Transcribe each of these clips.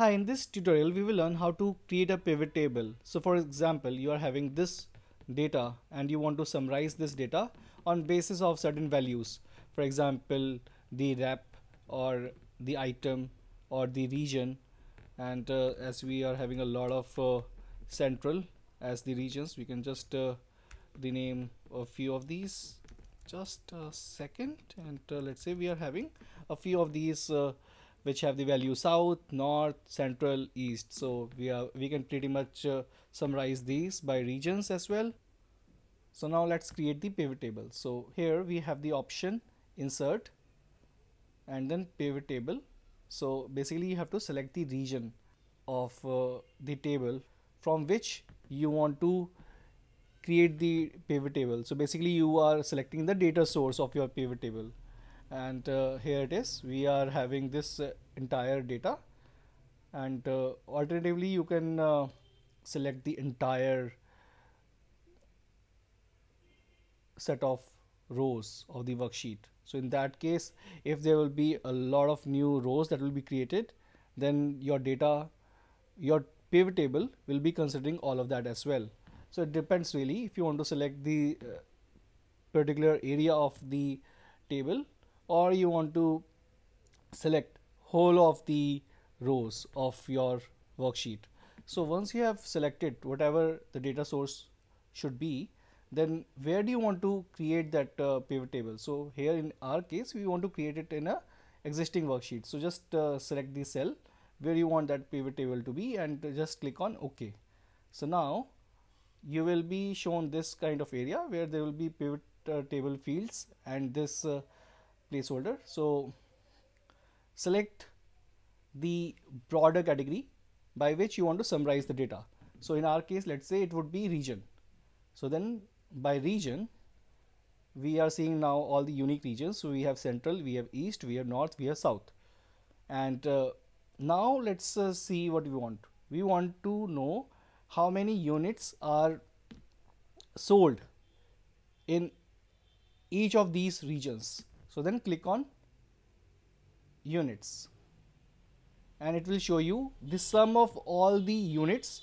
Hi, in this tutorial we will learn how to create a pivot table. So for example, you are having this data and you want to summarize this data on basis of certain values. For example, the rep or the item or the region and uh, as we are having a lot of uh, central as the regions we can just uh, rename a few of these just a second and uh, let's say we are having a few of these uh, which have the value south north central east. So we are we can pretty much uh, summarize these by regions as well. So now let's create the pivot table. So here we have the option insert and then pivot table. So basically you have to select the region of uh, the table from which you want to create the pivot table. So basically you are selecting the data source of your pivot table and uh, here it is. We are having this uh, entire data. And uh, alternatively you can select the entire set of rows of the worksheet. So in that case if there will be a lot of new rows that will be created then your data your pivot table will be considering all of that as well. So it depends really. If you want to select the particular area of the table or you want to select whole of the rows of your worksheet. So once you have selected whatever the data source should be, then where do you want to create that uh, pivot table? So here in our case, we want to create it in a existing worksheet. So just uh, select the cell where you want that pivot table to be and just click on OK. So now you will be shown this kind of area where there will be pivot uh, table fields and this uh, placeholder. So select the broader category by which you want to summarize the data. So in our case let's say it would be region. So then by region we are seeing now all the unique regions. So we have central we have east we have north we have south. And uh, now let's uh, see what we want. We want to know how many units are sold in each of these regions so then click on units. And it will show you the sum of all the units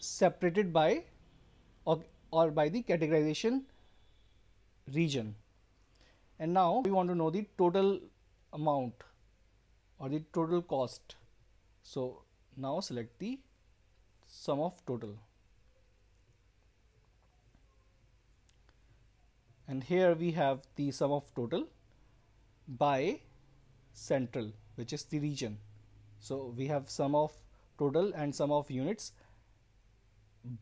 separated by or, or by the categorization region. And now we want to know the total amount or the total cost. So now select the sum of total and here we have the sum of total by central which is the region. So we have sum of total and sum of units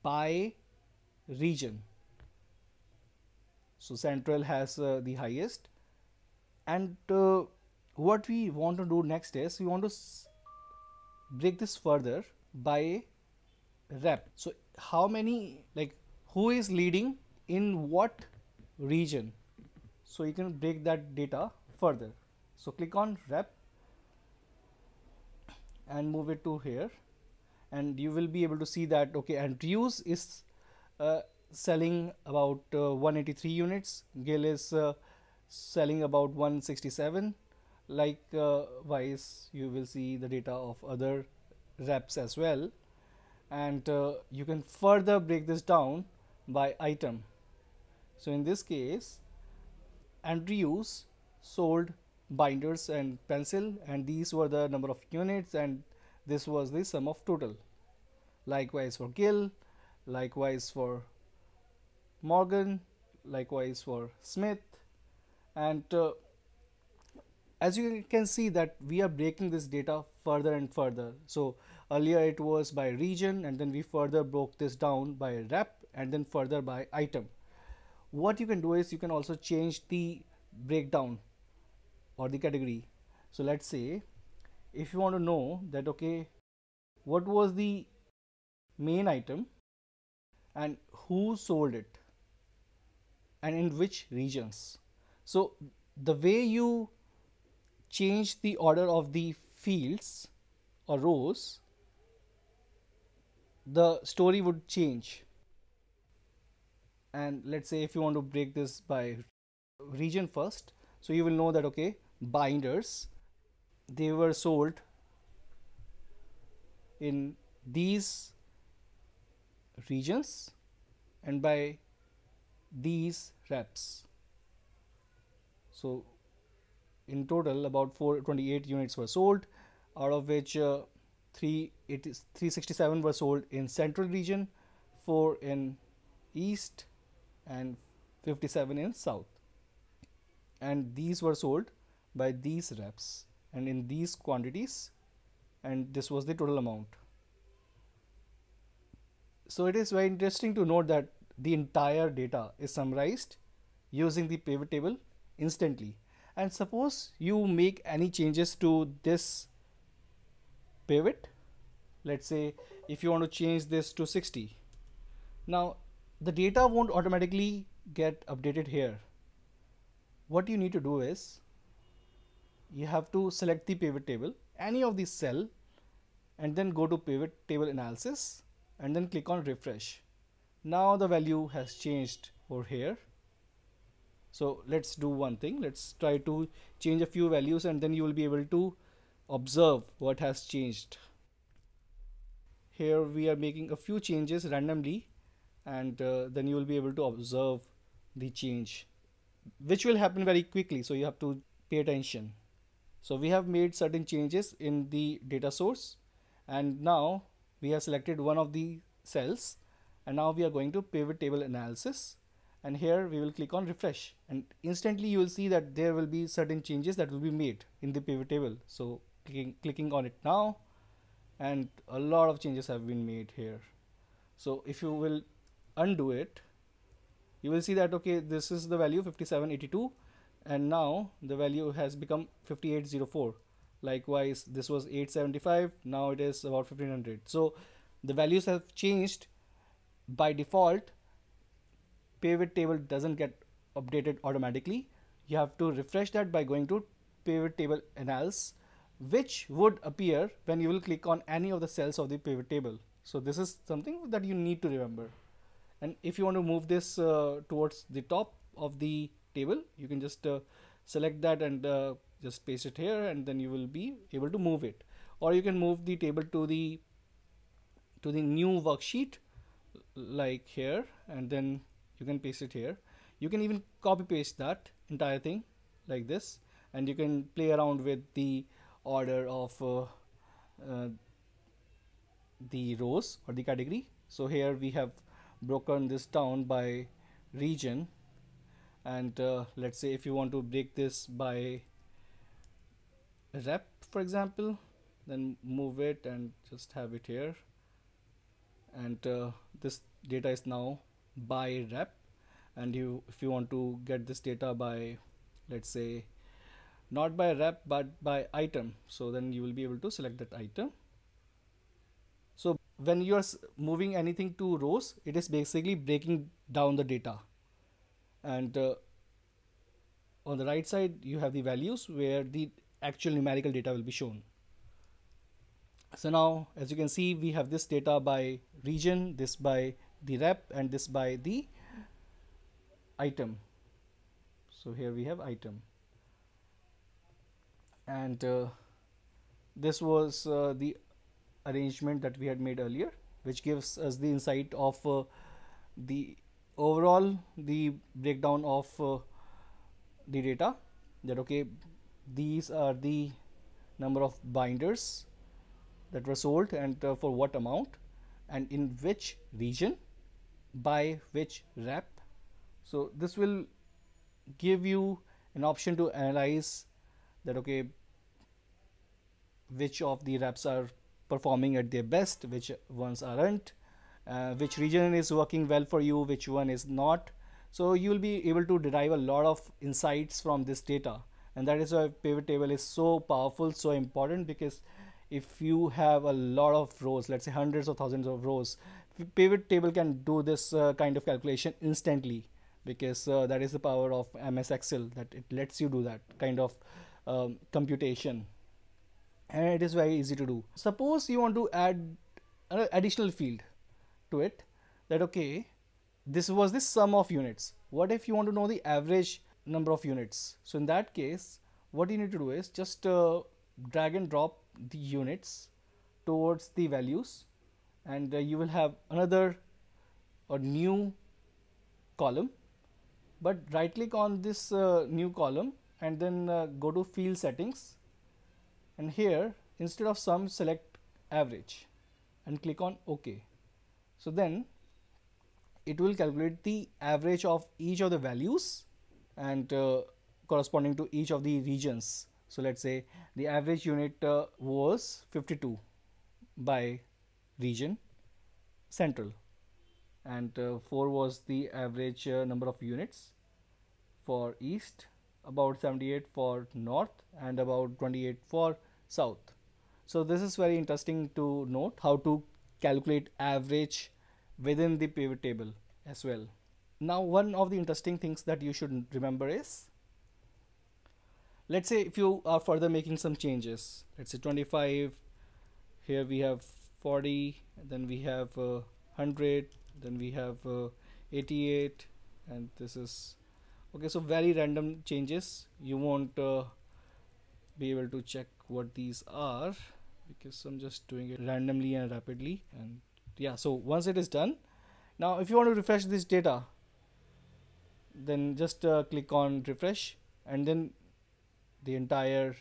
by region. So central has uh, the highest. And uh, what we want to do next is we want to break this further by rep. So how many like who is leading in what region. So you can break that data further. So click on rep and move it to here. And you will be able to see that okay Andrews is uh, selling about uh, 183 units. Gill is uh, selling about 167 like uh, wise you will see the data of other reps as well. And uh, you can further break this down by item so in this case, Andrews sold binders and pencil and these were the number of units and this was the sum of total. Likewise for Gill, likewise for Morgan, likewise for Smith and uh, as you can see that we are breaking this data further and further. So earlier it was by region and then we further broke this down by rep and then further by item what you can do is you can also change the breakdown or the category. So let's say if you want to know that okay what was the main item and who sold it and in which regions. So the way you change the order of the fields or rows the story would change and let's say if you want to break this by region first so you will know that okay binders they were sold in these regions and by these reps. So in total about 428 units were sold out of which uh, 3 it is 367 were sold in central region 4 in east and 57 in south. And these were sold by these reps. And in these quantities and this was the total amount. So it is very interesting to note that the entire data is summarized using the pivot table instantly. And suppose you make any changes to this pivot. Let's say if you want to change this to 60 now the data won't automatically get updated here. What you need to do is you have to select the pivot table any of the cell and then go to pivot table analysis and then click on refresh. Now the value has changed over here. So let's do one thing. Let's try to change a few values and then you will be able to observe what has changed. Here we are making a few changes randomly and uh, then you will be able to observe the change which will happen very quickly. So you have to pay attention. So we have made certain changes in the data source and now we have selected one of the cells and now we are going to pivot table analysis. And here we will click on refresh and instantly you will see that there will be certain changes that will be made in the pivot table. So clicking, clicking on it now and a lot of changes have been made here. So if you will undo it you will see that okay this is the value 5782 and now the value has become 5804 likewise this was 875 now it is about 1500 so the values have changed. By default pivot table doesn't get updated automatically. You have to refresh that by going to pivot table analysis which would appear when you will click on any of the cells of the pivot table. So this is something that you need to remember and if you want to move this uh, towards the top of the table you can just uh, select that and uh, just paste it here and then you will be able to move it. Or you can move the table to the to the new worksheet like here and then you can paste it here. You can even copy paste that entire thing like this and you can play around with the order of uh, uh, the rows or the category. So here we have broken this down by region. And uh, let's say if you want to break this by rep for example then move it and just have it here. And uh, this data is now by rep. And you if you want to get this data by let's say not by rep but by item so then you will be able to select that item. So when you are moving anything to rows it is basically breaking down the data. And uh, on the right side you have the values where the actual numerical data will be shown. So now as you can see we have this data by region this by the rep and this by the item. So here we have item. And uh, this was uh, the arrangement that we had made earlier which gives us the insight of uh, the overall the breakdown of uh, the data that okay these are the number of binders that were sold and uh, for what amount and in which region by which rep. So this will give you an option to analyze that okay which of the reps are performing at their best which ones aren't uh, which region is working well for you which one is not. So you will be able to derive a lot of insights from this data. And that is why pivot table is so powerful so important because if you have a lot of rows let's say hundreds of thousands of rows pivot table can do this uh, kind of calculation instantly because uh, that is the power of ms excel that it lets you do that kind of um, computation and it is very easy to do. Suppose you want to add an additional field to it that okay this was the sum of units. What if you want to know the average number of units? So in that case what you need to do is just uh, drag and drop the units towards the values and uh, you will have another or new column. But right click on this uh, new column and then uh, go to field settings and here instead of sum select average and click on OK. So then it will calculate the average of each of the values and uh, corresponding to each of the regions. So let's say the average unit uh, was 52 by region central and uh, 4 was the average uh, number of units for east about 78 for north and about 28 for south. So this is very interesting to note how to calculate average within the pivot table as well. Now one of the interesting things that you should remember is let's say if you are further making some changes let's say 25 here we have 40 then we have uh, 100 then we have uh, 88 and this is okay so very random changes. You won't uh, be able to check what these are because I'm just doing it randomly and rapidly. And yeah so once it is done now if you want to refresh this data then just uh, click on refresh and then the entire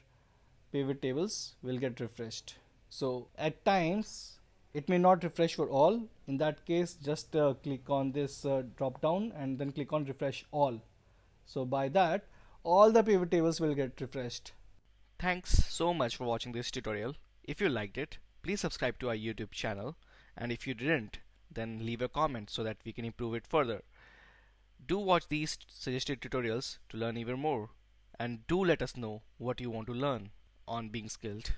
pivot tables will get refreshed. So at times it may not refresh for all. In that case just uh, click on this uh, drop down and then click on refresh all. So by that all the pivot tables will get refreshed thanks so much for watching this tutorial. If you liked it please subscribe to our youtube channel. And if you didn't then leave a comment so that we can improve it further. Do watch these suggested tutorials to learn even more. And do let us know what you want to learn on being skilled